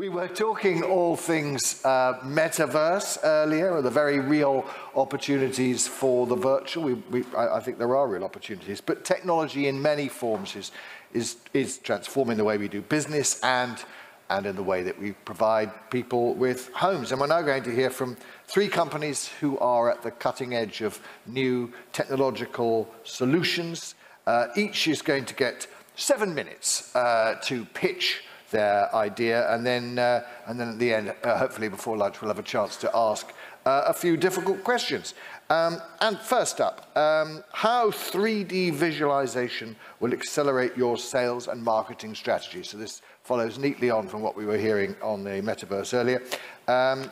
We were talking all things uh, metaverse earlier, the very real opportunities for the virtual. We, we, I, I think there are real opportunities, but technology in many forms is, is, is transforming the way we do business and, and in the way that we provide people with homes. And we're now going to hear from three companies who are at the cutting edge of new technological solutions. Uh, each is going to get seven minutes uh, to pitch their idea, and then, uh, and then at the end, uh, hopefully before lunch, we'll have a chance to ask uh, a few difficult questions. Um, and first up, um, how 3D visualization will accelerate your sales and marketing strategy. So this follows neatly on from what we were hearing on the metaverse earlier. Um,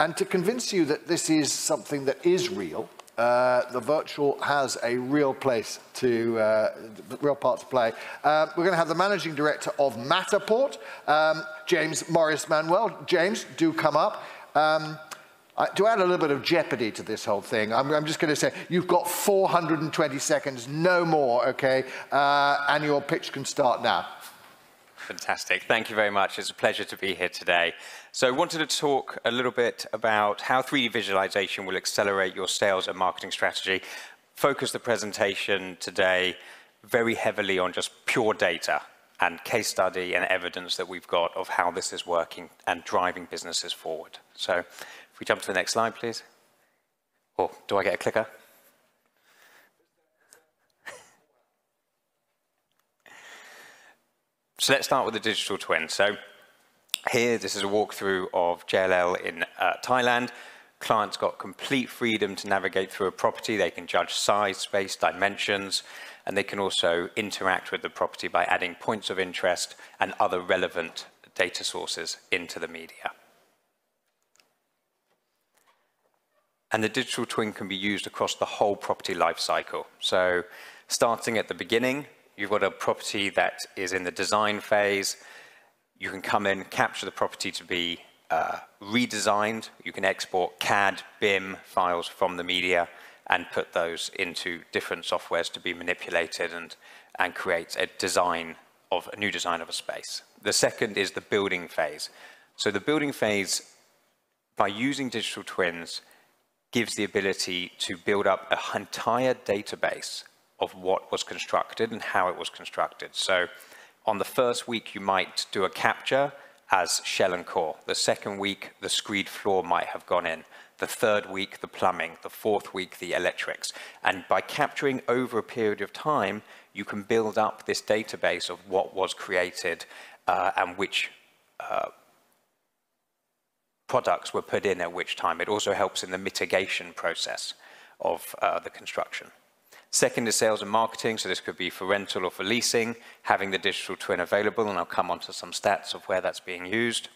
and to convince you that this is something that is real, uh, the virtual has a real place to, uh, real part to play. Uh, we're going to have the managing director of Matterport, um, James Morris Manuel. James, do come up. Um, to add a little bit of jeopardy to this whole thing, I'm, I'm just going to say you've got 420 seconds, no more, okay? Uh, and your pitch can start now. Fantastic. Thank you very much. It's a pleasure to be here today. So I wanted to talk a little bit about how 3D visualization will accelerate your sales and marketing strategy. Focus the presentation today very heavily on just pure data and case study and evidence that we've got of how this is working and driving businesses forward. So if we jump to the next slide, please. Or oh, do I get a clicker? So let's start with the digital twin. So here, this is a walkthrough of JLL in uh, Thailand. Clients got complete freedom to navigate through a property. They can judge size, space, dimensions, and they can also interact with the property by adding points of interest and other relevant data sources into the media. And the digital twin can be used across the whole property lifecycle. So starting at the beginning, You've got a property that is in the design phase. You can come in, capture the property to be uh, redesigned. You can export CAD, BIM files from the media and put those into different softwares to be manipulated and, and create a design of a new design of a space. The second is the building phase. So the building phase, by using digital twins, gives the ability to build up an entire database of what was constructed and how it was constructed. So on the first week, you might do a capture as shell and core. The second week, the screed floor might have gone in. The third week, the plumbing. The fourth week, the electrics. And by capturing over a period of time, you can build up this database of what was created uh, and which uh, products were put in at which time. It also helps in the mitigation process of uh, the construction. Second is sales and marketing, so this could be for rental or for leasing, having the digital twin available, and I'll come on to some stats of where that's being used.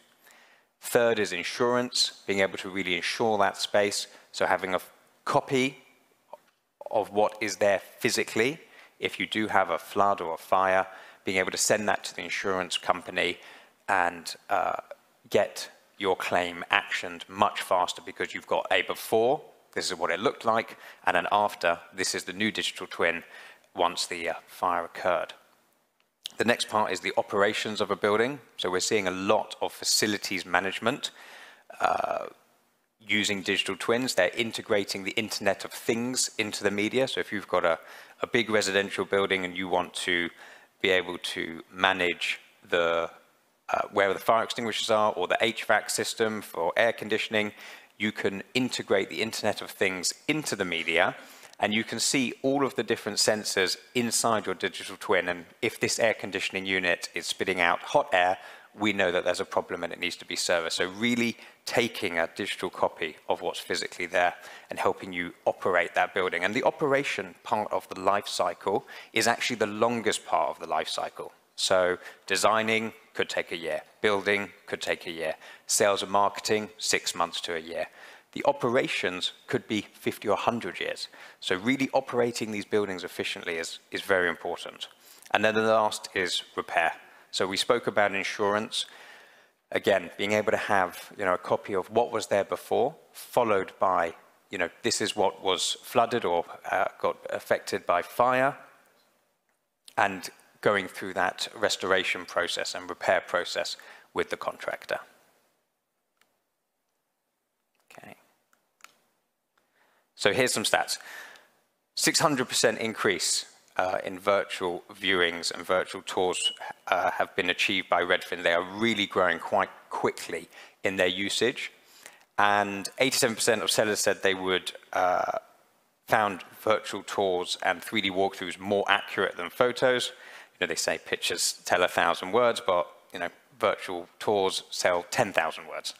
Third is insurance, being able to really insure that space, so having a copy of what is there physically, if you do have a flood or a fire, being able to send that to the insurance company and uh, get your claim actioned much faster because you've got a before this is what it looked like, and then after, this is the new digital twin once the uh, fire occurred. The next part is the operations of a building. So we're seeing a lot of facilities management uh, using digital twins. They're integrating the Internet of Things into the media. So if you've got a, a big residential building and you want to be able to manage the uh, where the fire extinguishers are or the HVAC system for air conditioning, you can integrate the Internet of Things into the media, and you can see all of the different sensors inside your digital twin. And if this air conditioning unit is spitting out hot air, we know that there's a problem and it needs to be serviced. So really taking a digital copy of what's physically there and helping you operate that building. And the operation part of the life cycle is actually the longest part of the life cycle. So designing could take a year, building could take a year, sales and marketing, six months to a year. The operations could be 50 or 100 years. So really operating these buildings efficiently is, is very important. And then the last is repair. So we spoke about insurance. Again, being able to have you know, a copy of what was there before, followed by, you know, this is what was flooded or uh, got affected by fire, and going through that restoration process and repair process with the contractor. Okay. So here's some stats. 600% increase uh, in virtual viewings and virtual tours uh, have been achieved by Redfin. They are really growing quite quickly in their usage. And 87% of sellers said they would uh, found virtual tours and 3D walkthroughs more accurate than photos. You know, they say pictures tell a thousand words, but you know, virtual tours sell 10,000 words.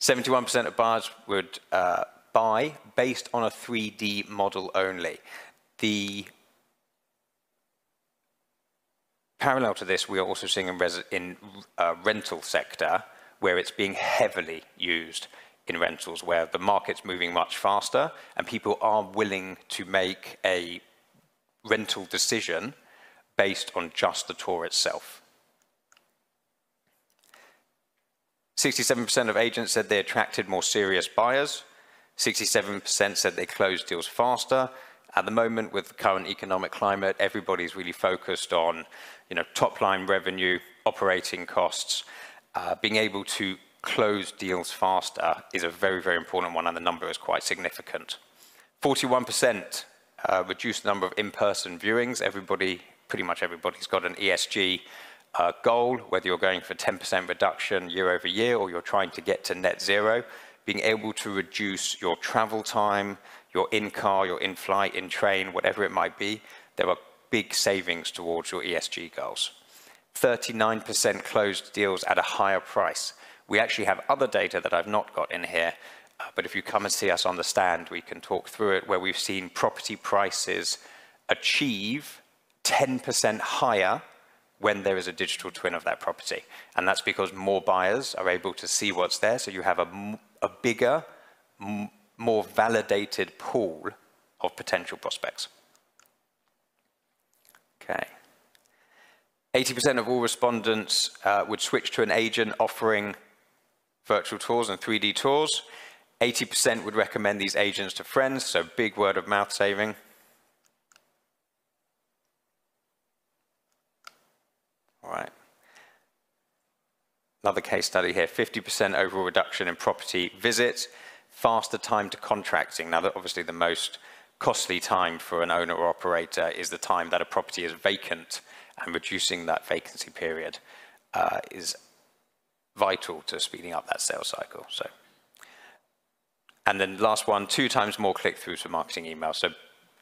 71% of buyers would uh, buy based on a 3D model only. The parallel to this, we are also seeing in, in uh, rental sector where it's being heavily used in rentals, where the market's moving much faster and people are willing to make a rental decision based on just the tour itself. 67% of agents said they attracted more serious buyers. 67% said they closed deals faster. At the moment, with the current economic climate, everybody's really focused on you know, top line revenue, operating costs, uh, being able to close deals faster is a very, very important one, and the number is quite significant. 41% uh, reduced number of in-person viewings. Everybody, pretty much everybody's got an ESG uh, goal, whether you're going for 10% reduction year over year or you're trying to get to net zero, being able to reduce your travel time, your in-car, your in-flight, in-train, whatever it might be, there are big savings towards your ESG goals. 39% closed deals at a higher price. We actually have other data that I've not got in here, uh, but if you come and see us on the stand, we can talk through it, where we've seen property prices achieve 10% higher when there is a digital twin of that property. And that's because more buyers are able to see what's there, so you have a, a bigger, more validated pool of potential prospects. Okay. 80% of all respondents uh, would switch to an agent offering virtual tours and 3D tours. 80% would recommend these agents to friends, so big word of mouth saving. All right. Another case study here, 50% overall reduction in property visits, faster time to contracting. Now, obviously the most costly time for an owner or operator is the time that a property is vacant and reducing that vacancy period uh, is vital to speeding up that sales cycle. So, and then last one, two times more click-throughs for marketing emails. So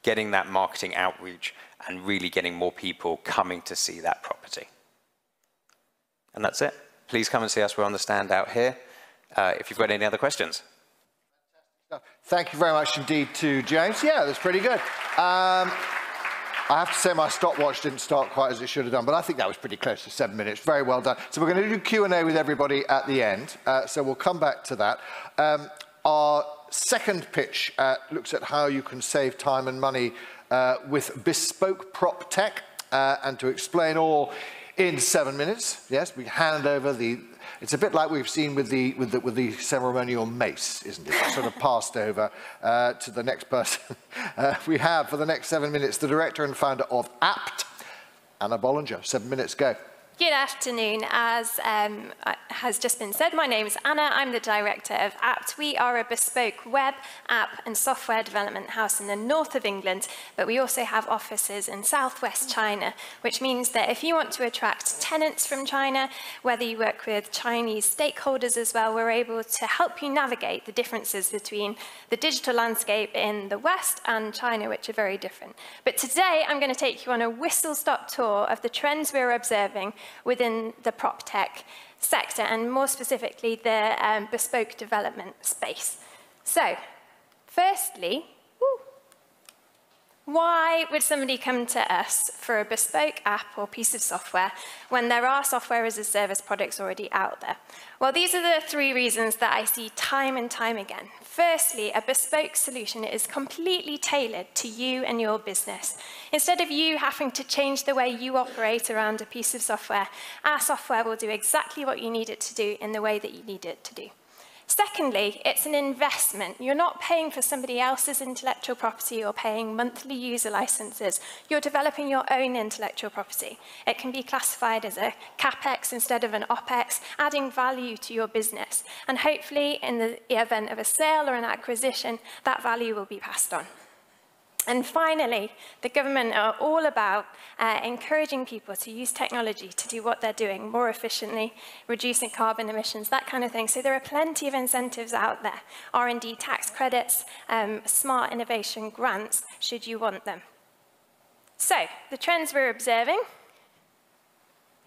getting that marketing outreach and really getting more people coming to see that property. And that's it. Please come and see us. We're on the stand out here. Uh, if you've got any other questions. Thank you very much indeed to James. Yeah, that's pretty good. Um, I have to say my stopwatch didn't start quite as it should have done, but I think that was pretty close to seven minutes. Very well done. So we're going to do Q&A with everybody at the end, uh, so we'll come back to that. Um, our second pitch uh, looks at how you can save time and money uh, with bespoke prop tech, uh, and to explain all in seven minutes, yes, we hand over the it's a bit like we've seen with the, with the, with the ceremonial mace, isn't it? Sort of passed over uh, to the next person. Uh, we have, for the next seven minutes, the director and founder of Appt, Anna Bollinger. Seven minutes, go. Good afternoon. As um, has just been said, my name is Anna. I'm the director of Appt. We are a bespoke web, app and software development house in the north of England, but we also have offices in southwest China, which means that if you want to attract tenants from China, whether you work with Chinese stakeholders as well, we're able to help you navigate the differences between the digital landscape in the west and China, which are very different. But today, I'm going to take you on a whistle-stop tour of the trends we're observing within the prop tech sector, and more specifically, the um, bespoke development space. So, firstly, why would somebody come to us for a bespoke app or piece of software when there are software as a service products already out there? Well, these are the three reasons that I see time and time again. Firstly, a bespoke solution is completely tailored to you and your business. Instead of you having to change the way you operate around a piece of software, our software will do exactly what you need it to do in the way that you need it to do. Secondly, it's an investment. You're not paying for somebody else's intellectual property or paying monthly user licenses. You're developing your own intellectual property. It can be classified as a capex instead of an opex, adding value to your business. And hopefully, in the event of a sale or an acquisition, that value will be passed on. And finally, the government are all about uh, encouraging people to use technology to do what they're doing more efficiently, reducing carbon emissions, that kind of thing. So there are plenty of incentives out there, R&D tax credits, um, smart innovation grants, should you want them. So the trends we're observing,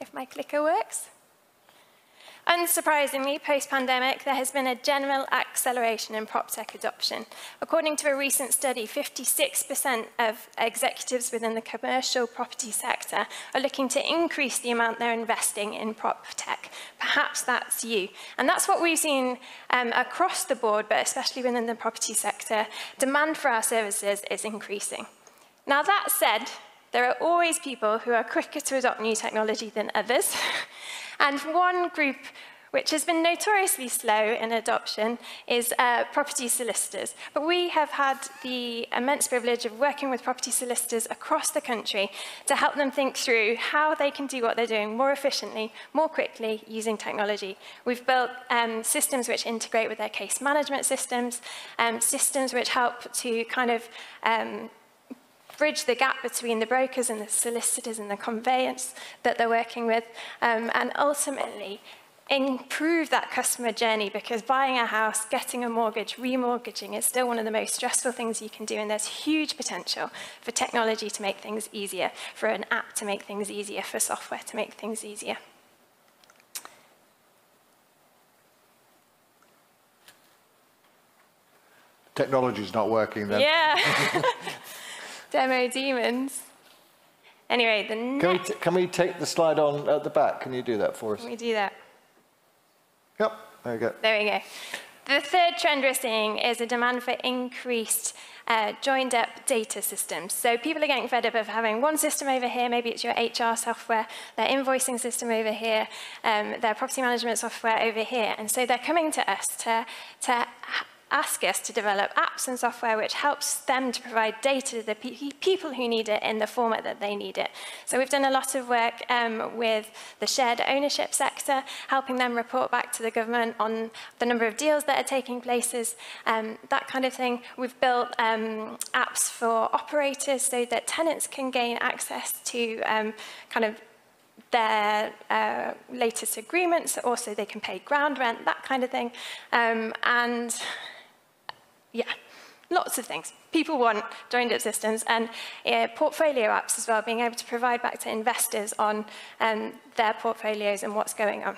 if my clicker works, Unsurprisingly, post-pandemic, there has been a general acceleration in prop tech adoption. According to a recent study, 56% of executives within the commercial property sector are looking to increase the amount they're investing in prop tech. Perhaps that's you. And that's what we've seen um, across the board, but especially within the property sector. Demand for our services is increasing. Now, that said, there are always people who are quicker to adopt new technology than others. And one group which has been notoriously slow in adoption, is uh, property solicitors. But we have had the immense privilege of working with property solicitors across the country to help them think through how they can do what they're doing more efficiently, more quickly, using technology. We've built um, systems which integrate with their case management systems, um, systems which help to kind of um, bridge the gap between the brokers and the solicitors and the conveyance that they're working with, um, and ultimately improve that customer journey because buying a house, getting a mortgage, remortgaging is still one of the most stressful things you can do and there's huge potential for technology to make things easier, for an app to make things easier, for software to make things easier. Technology's not working then. Yeah. demo demons. Anyway, the can we, can we take the slide on at the back? Can you do that for us? Can we do that? Yep, there we go. There we go. The third trend we're seeing is a demand for increased uh, joined up data systems. So people are getting fed up of having one system over here, maybe it's your HR software, their invoicing system over here, um, their property management software over here. And so they're coming to us to, to ask us to develop apps and software which helps them to provide data to the pe people who need it in the format that they need it. So we've done a lot of work um, with the shared ownership sector, helping them report back to the government on the number of deals that are taking places, um, that kind of thing. We've built um, apps for operators so that tenants can gain access to um, kind of their uh, latest agreements, also they can pay ground rent, that kind of thing. Um, and yeah, lots of things. People want joined up systems and uh, portfolio apps as well, being able to provide back to investors on um, their portfolios and what's going on.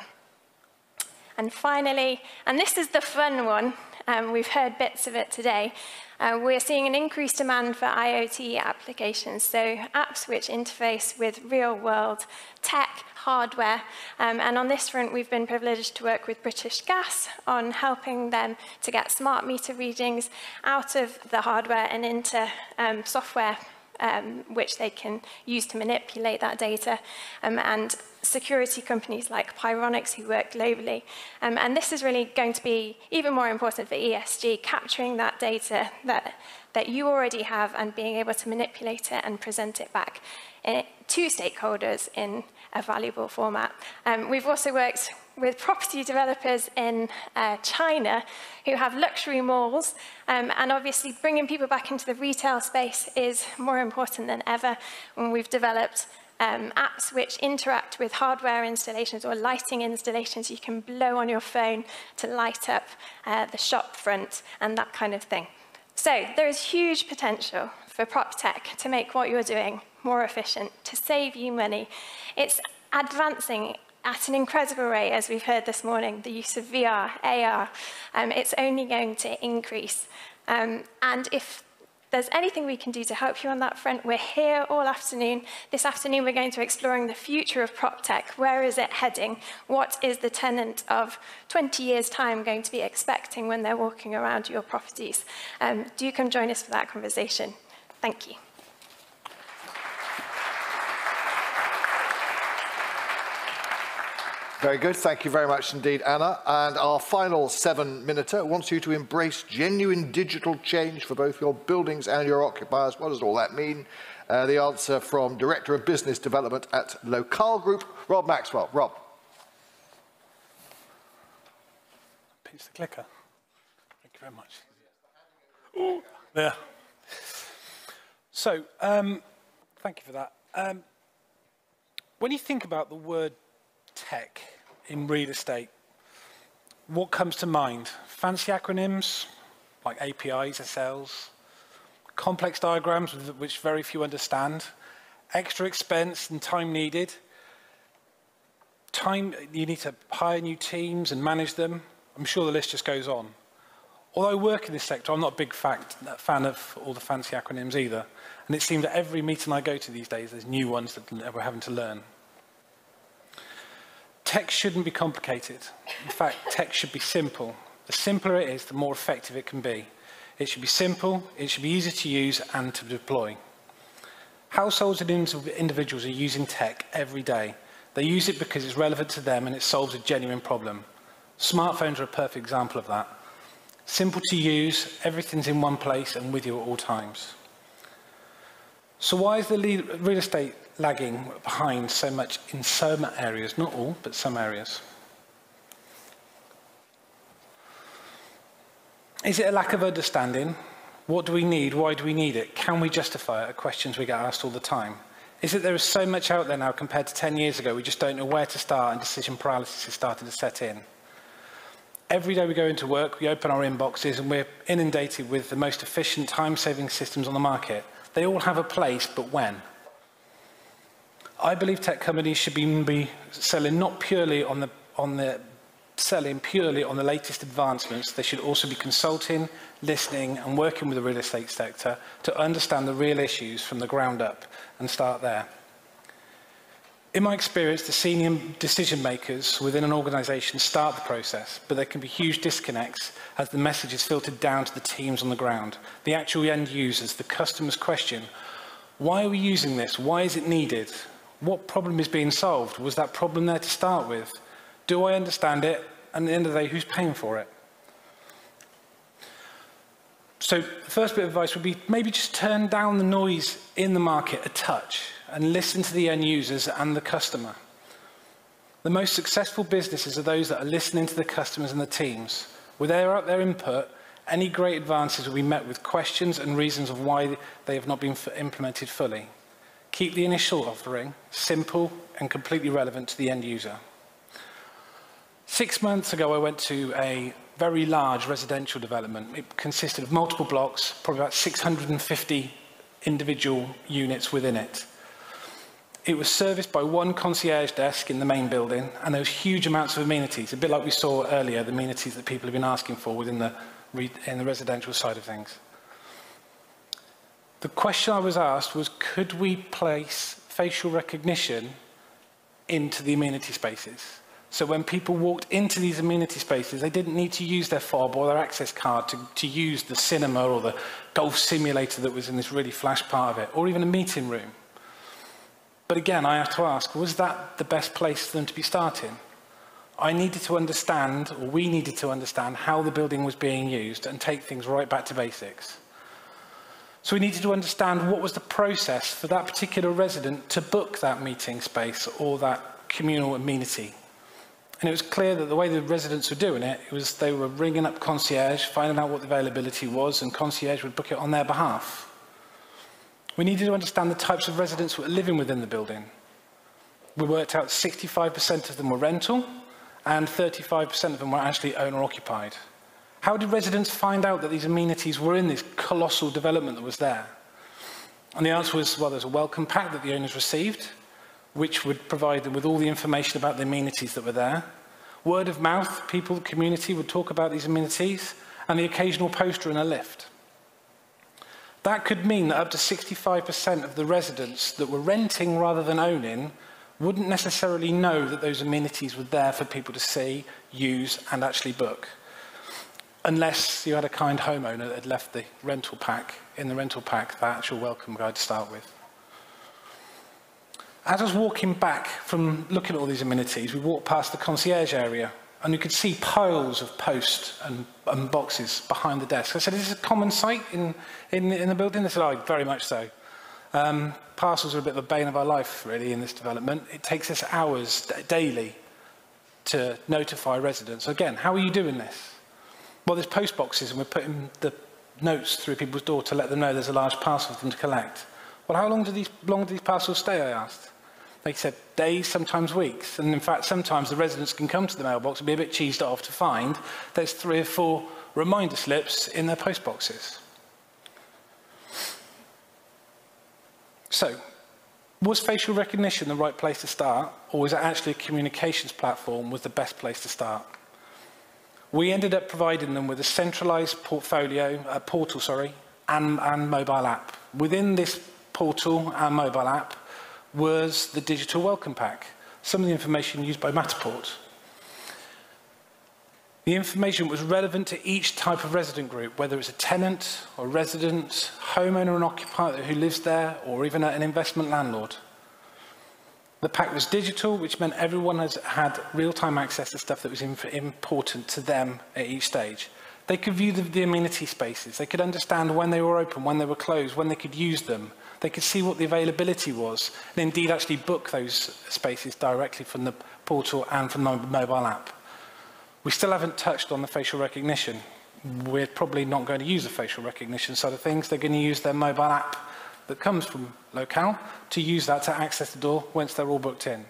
And finally, and this is the fun one, um, we've heard bits of it today, uh, we're seeing an increased demand for IoT applications, so apps which interface with real-world tech, hardware. Um, and on this front, we've been privileged to work with British Gas on helping them to get smart meter readings out of the hardware and into um, software um, which they can use to manipulate that data. Um, and security companies like Pyronics who work globally. Um, and this is really going to be even more important for ESG, capturing that data that, that you already have and being able to manipulate it and present it back in, to stakeholders in a valuable format. Um, we've also worked with property developers in uh, China who have luxury malls, um, and obviously bringing people back into the retail space is more important than ever. And we've developed um, apps which interact with hardware installations or lighting installations. You can blow on your phone to light up uh, the shop front and that kind of thing. So there is huge potential for prop tech to make what you're doing more efficient, to save you money. It's advancing at an incredible rate, as we've heard this morning, the use of VR, AR. Um, it's only going to increase. Um, and if there's anything we can do to help you on that front, we're here all afternoon. This afternoon, we're going to be exploring the future of prop tech. Where is it heading? What is the tenant of 20 years' time going to be expecting when they're walking around your properties? Um, do come join us for that conversation. Thank you. Very good. Thank you very much indeed, Anna. And our final seven minuter wants you to embrace genuine digital change for both your buildings and your occupiers. What does all that mean? Uh, the answer from Director of Business Development at Locale Group, Rob Maxwell. Rob. Pinch the clicker. Thank you very much. Ooh, there. So, um, thank you for that. Um, when you think about the word tech in real estate, what comes to mind? Fancy acronyms like APIs, SLs, complex diagrams which very few understand, extra expense and time needed, time you need to hire new teams and manage them. I'm sure the list just goes on. Although I work in this sector, I'm not a big fact, fan of all the fancy acronyms either. And it seems that every meeting I go to these days, there's new ones that we're having to learn. Tech shouldn't be complicated. In fact, tech should be simple. The simpler it is, the more effective it can be. It should be simple, it should be easy to use and to deploy. Households and individuals are using tech every day. They use it because it's relevant to them and it solves a genuine problem. Smartphones are a perfect example of that. Simple to use, everything's in one place and with you at all times. So why is the real estate lagging behind so much in some areas? Not all, but some areas. Is it a lack of understanding? What do we need? Why do we need it? Can we justify it? Are questions we get asked all the time. Is it there is so much out there now compared to 10 years ago, we just don't know where to start and decision paralysis is starting to set in. Every day we go into work, we open our inboxes and we're inundated with the most efficient time-saving systems on the market. They all have a place, but when? I believe tech companies should be, be selling not purely on the, on the selling purely on the latest advancements, they should also be consulting, listening and working with the real estate sector to understand the real issues from the ground up and start there. In my experience, the senior decision makers within an organisation start the process, but there can be huge disconnects as the message is filtered down to the teams on the ground. The actual end users, the customers question, why are we using this? Why is it needed? What problem is being solved? Was that problem there to start with? Do I understand it? And at the end of the day, who's paying for it? So the first bit of advice would be maybe just turn down the noise in the market a touch and listen to the end users and the customer. The most successful businesses are those that are listening to the customers and the teams. With their, their input, any great advances will be met with questions and reasons of why they have not been implemented fully. Keep the initial offering simple and completely relevant to the end user. Six months ago, I went to a very large residential development. It consisted of multiple blocks, probably about 650 individual units within it. It was serviced by one concierge desk in the main building, and there was huge amounts of amenities, a bit like we saw earlier, the amenities that people have been asking for within the, in the residential side of things. The question I was asked was, could we place facial recognition into the amenity spaces? So when people walked into these amenity spaces, they didn't need to use their fob or their access card to, to use the cinema or the golf simulator that was in this really flash part of it, or even a meeting room. But again, I have to ask, was that the best place for them to be starting? I needed to understand, or we needed to understand, how the building was being used and take things right back to basics. So we needed to understand what was the process for that particular resident to book that meeting space or that communal amenity. And it was clear that the way the residents were doing it, it was they were ringing up concierge, finding out what the availability was, and concierge would book it on their behalf. We needed to understand the types of residents who were living within the building. We worked out 65% of them were rental, and 35% of them were actually owner-occupied. How did residents find out that these amenities were in this colossal development that was there? And the answer was, well, there's a welcome pack that the owners received, which would provide them with all the information about the amenities that were there. Word of mouth, people, community would talk about these amenities, and the occasional poster in a lift. That could mean that up to 65% of the residents that were renting rather than owning wouldn't necessarily know that those amenities were there for people to see, use, and actually book. Unless you had a kind homeowner that had left the rental pack, in the rental pack, the actual welcome guide to start with. As I was walking back from looking at all these amenities, we walked past the concierge area and you could see piles of posts and, and boxes behind the desk. I said, is this a common sight in, in, in the building? They said, oh, very much so. Um, parcels are a bit of a bane of our life, really, in this development. It takes us hours daily to notify residents. Again, how are you doing this? Well, there's post boxes and we're putting the notes through people's door to let them know there's a large parcel for them to collect. Well, how long do these, long do these parcels stay, I asked. They said days, sometimes weeks. And in fact, sometimes the residents can come to the mailbox and be a bit cheesed off to find there's three or four reminder slips in their post boxes. So, was facial recognition the right place to start, or was it actually a communications platform was the best place to start? We ended up providing them with a centralized portfolio, uh, portal, sorry, and, and mobile app. Within this portal and mobile app was the digital welcome pack, some of the information used by Matterport. The information was relevant to each type of resident group, whether it's a tenant or resident, homeowner and occupier who lives there, or even an investment landlord. The pack was digital, which meant everyone has had real-time access to stuff that was important to them at each stage. They could view the, the amenity spaces. They could understand when they were open, when they were closed, when they could use them. they could see what the availability was, and indeed actually book those spaces directly from the portal and from the mobile app. We still haven't touched on the facial recognition. We're probably not going to use the facial recognition side of things. They're going to use their mobile app that comes from Locale to use that to access the door once they're all booked in.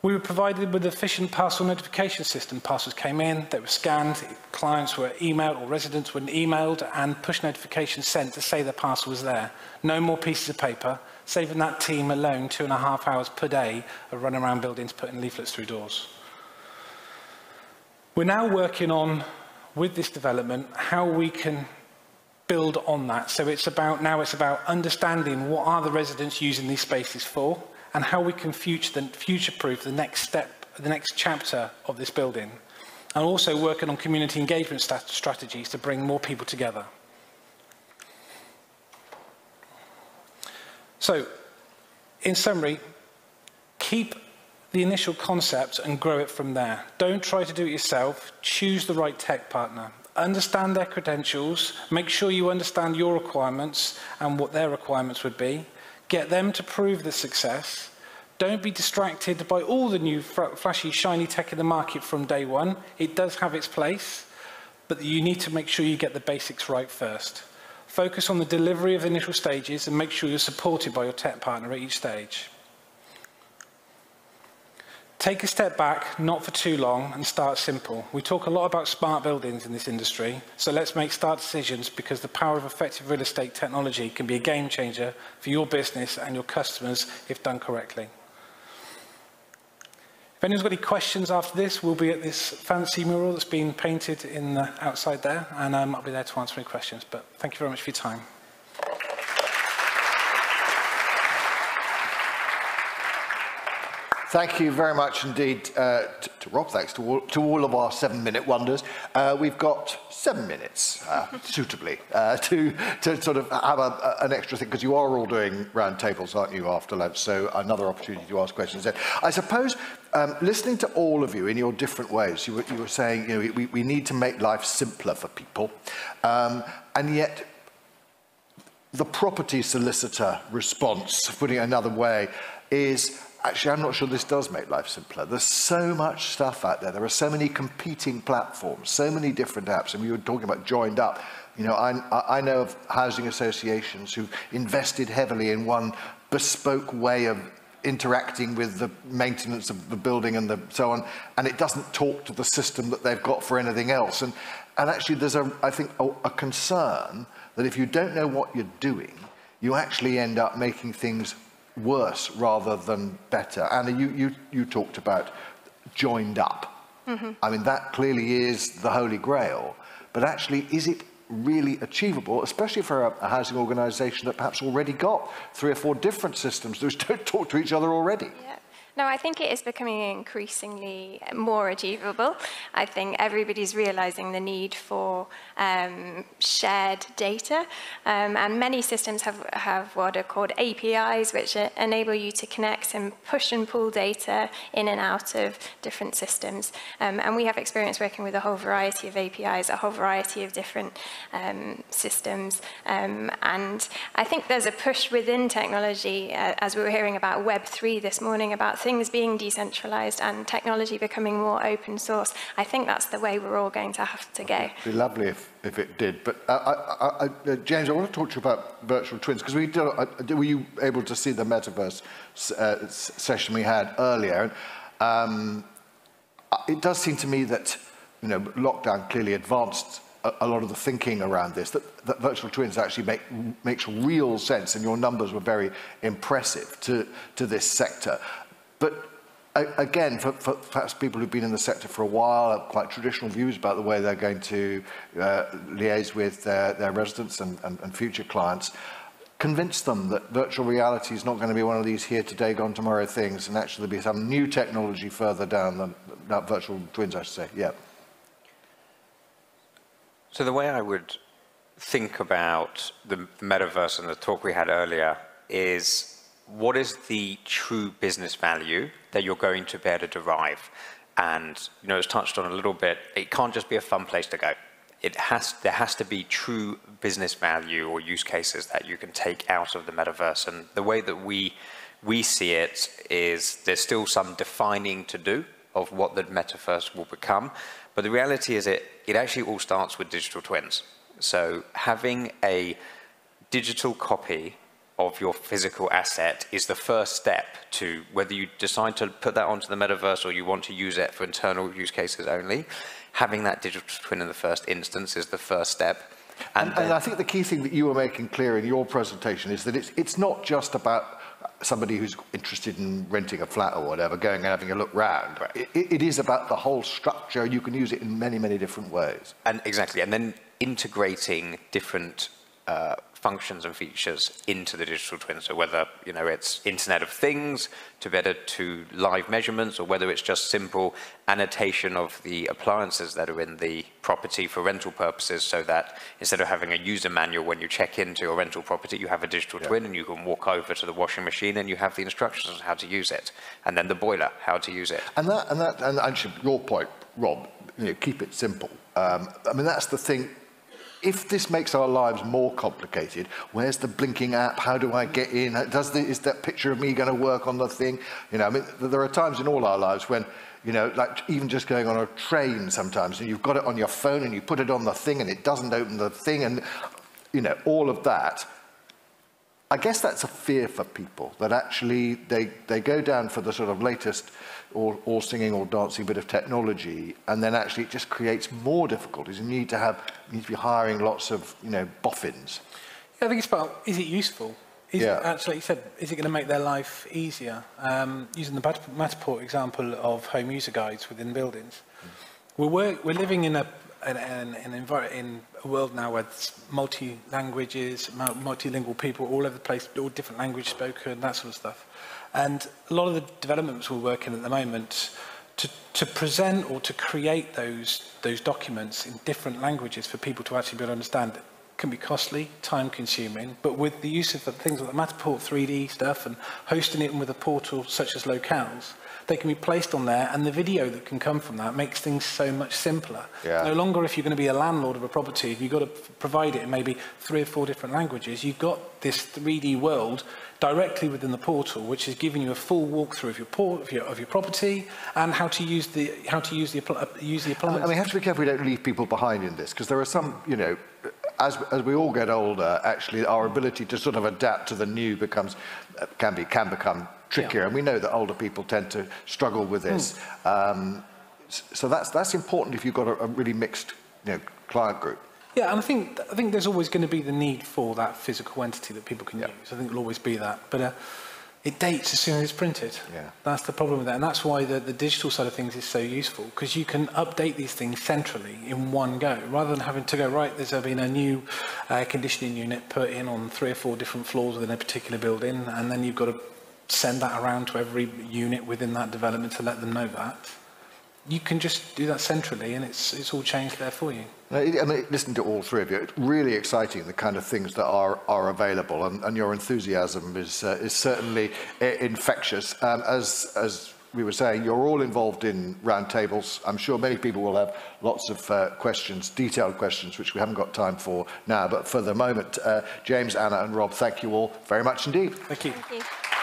We were provided with efficient parcel notification system. Parcels came in, they were scanned, clients were emailed or residents were emailed and push notifications sent to say the parcel was there. No more pieces of paper, saving that team alone two and a half hours per day of running around buildings putting leaflets through doors. We're now working on, with this development, how we can build on that. So it's about, now it's about understanding what are the residents using these spaces for and how we can future, future-proof the next step, the next chapter of this building. And also working on community engagement strategies to bring more people together. So, in summary, keep the initial concept and grow it from there. Don't try to do it yourself. Choose the right tech partner. Understand their credentials. Make sure you understand your requirements and what their requirements would be. Get them to prove the success. Don't be distracted by all the new flashy, shiny tech in the market from day one. It does have its place, but you need to make sure you get the basics right first. Focus on the delivery of the initial stages and make sure you're supported by your tech partner at each stage. Take a step back, not for too long, and start simple. We talk a lot about smart buildings in this industry, so let's make start decisions because the power of effective real estate technology can be a game changer for your business and your customers if done correctly. If anyone's got any questions after this, we'll be at this fancy mural that's been painted in the outside there, and um, I'll be there to answer any questions. But thank you very much for your time. Thank you very much indeed uh, to Rob. Thanks to all, to all of our seven-minute wonders. Uh, we've got seven minutes, uh, suitably, uh, to, to sort of have a, a, an extra thing, because you are all doing round tables, aren't you, after lunch? So another opportunity to ask questions. I suppose um, listening to all of you in your different ways, you were, you were saying, you know, we, we need to make life simpler for people, um, and yet the property solicitor response, putting it another way, is actually, I'm not sure this does make life simpler. There's so much stuff out there. There are so many competing platforms, so many different apps. And we were talking about joined up. You know, I, I know of housing associations who've invested heavily in one bespoke way of interacting with the maintenance of the building and the, so on, and it doesn't talk to the system that they've got for anything else. And, and actually, there's, a, I think, a, a concern that if you don't know what you're doing, you actually end up making things worse rather than better. Anna, you, you, you talked about joined up. Mm -hmm. I mean, that clearly is the holy grail. But actually, is it really achievable, especially for a, a housing organisation that perhaps already got three or four different systems that don't talk to each other already? Yeah. No, I think it is becoming increasingly more achievable. I think everybody's realizing the need for um, shared data. Um, and many systems have, have what are called APIs, which enable you to connect and push and pull data in and out of different systems. Um, and we have experience working with a whole variety of APIs, a whole variety of different um, systems. Um, and I think there's a push within technology, uh, as we were hearing about Web3 this morning, about things being decentralized and technology becoming more open source, I think that's the way we're all going to have to go. It'd be lovely if, if it did. But uh, I, I, uh, James, I want to talk to you about virtual twins because we did, uh, were you able to see the metaverse uh, session we had earlier? Um, uh, it does seem to me that you know lockdown clearly advanced a, a lot of the thinking around this, that, that virtual twins actually make, makes real sense, and your numbers were very impressive to, to this sector. But again, for, for perhaps people who've been in the sector for a while, have quite traditional views about the way they're going to uh, liaise with their, their residents and, and, and future clients, convince them that virtual reality is not going to be one of these here today, gone tomorrow things, and actually there'll be some new technology further down than that virtual twins, I should say. Yeah. So the way I would think about the metaverse and the talk we had earlier is what is the true business value that you're going to be able to derive? And, you know, it's touched on a little bit, it can't just be a fun place to go. It has, there has to be true business value or use cases that you can take out of the metaverse. And the way that we, we see it is there's still some defining to do of what the metaverse will become. But the reality is it, it actually all starts with digital twins. So having a digital copy of your physical asset is the first step to whether you decide to put that onto the metaverse or you want to use it for internal use cases only. Having that digital twin in the first instance is the first step. And, and, and I think the key thing that you were making clear in your presentation is that it's, it's not just about somebody who's interested in renting a flat or whatever, going and having a look round. Right. It, it is about the whole structure. You can use it in many, many different ways. And exactly. And then integrating different uh, functions and features into the digital twin. So whether you know it's Internet of Things to better to live measurements, or whether it's just simple annotation of the appliances that are in the property for rental purposes, so that instead of having a user manual when you check into your rental property, you have a digital yeah. twin and you can walk over to the washing machine and you have the instructions on how to use it, and then the boiler, how to use it. And that, and that, and actually your point, Rob, you know, keep it simple. Um, I mean, that's the thing if this makes our lives more complicated, where's the blinking app? How do I get in? Does the, is that picture of me going to work on the thing? You know, I mean, there are times in all our lives when, you know, like even just going on a train sometimes, and you've got it on your phone and you put it on the thing and it doesn't open the thing, and, you know, all of that. I guess that's a fear for people that actually they, they go down for the sort of latest or, or singing or dancing bit of technology and then actually it just creates more difficulties and you need to have you need to be hiring lots of you know boffins. Yeah, I think it's about is it useful? Is yeah. it, actually, you said, is it going to make their life easier? Um, using the Matterport example of home user guides within buildings, mm. we're, we're living in a in, in, in a world now where multi languages, multilingual people all over the place, all different language spoken, that sort of stuff. And a lot of the developments we're working at the moment to, to present or to create those, those documents in different languages for people to actually be able to understand can be costly, time consuming, but with the use of the things like the Matterport 3D stuff and hosting it with a portal such as Locales, they can be placed on there and the video that can come from that makes things so much simpler. Yeah. No longer if you're going to be a landlord of a property, if you've got to provide it in maybe three or four different languages, you've got this 3D world directly within the portal, which is giving you a full walkthrough of your, port, of your, of your property and how to use the, how to use the, uh, use the appliance. Mean, we have to be careful we don't leave people behind in this, because there are some, you know, as, as we all get older, actually, our ability to sort of adapt to the new becomes, uh, can, be, can become trickier. Yeah. And we know that older people tend to struggle with this. Mm. Um, so that's, that's important if you've got a, a really mixed you know, client group. Yeah, and I think I think there's always going to be the need for that physical entity that people can yep. use. I think it'll always be that, but uh, it dates as soon as it's printed. Yeah. That's the problem with that, and that's why the, the digital side of things is so useful because you can update these things centrally in one go, rather than having to go right. There's been a new air conditioning unit put in on three or four different floors within a particular building, and then you've got to send that around to every unit within that development to let them know that. You can just do that centrally and it's, it's all changed there for you. No, I mean, listening to all three of you, it's really exciting the kind of things that are, are available, and, and your enthusiasm is, uh, is certainly uh, infectious. Um, as, as we were saying, you're all involved in roundtables. I'm sure many people will have lots of uh, questions, detailed questions, which we haven't got time for now. But for the moment, uh, James, Anna, and Rob, thank you all very much indeed. Thank you. Thank you.